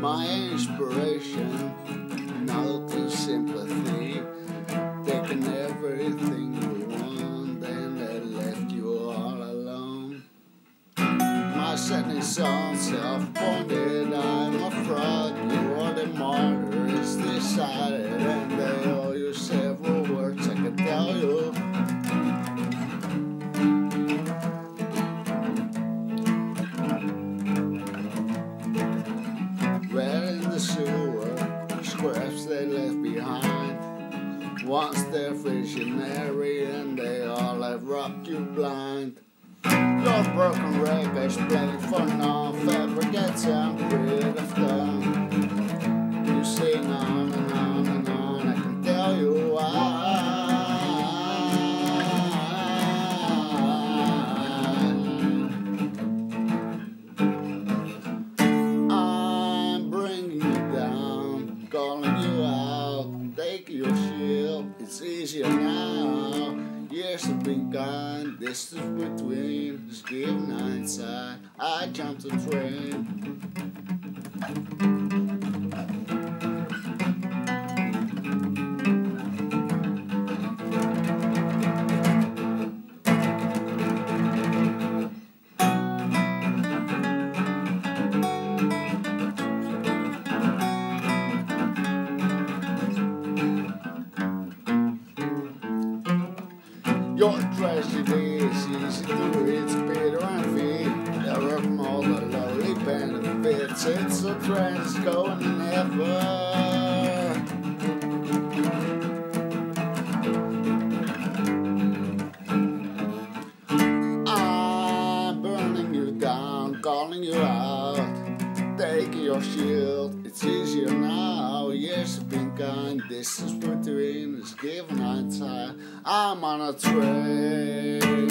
my inspiration, no to sympathy. Taking everything you want, then they left you all alone. My setting sun self-pointed, I'm a fraud, you are the it's decided, they left behind. Once they're visionary and they all have robbed you blind. Your broken records play for non-fabricates and rid of easier now. Years have been gone, distance between is given hindsight. I jumped the train. Your tragedy to read, it's bitter and feed. There are more the lowly benefits. It's a that's going ever. I'm burning you down, calling you out. Take your shield, it's easier now. Years have been gone, between is given hindsight. I'm on a train.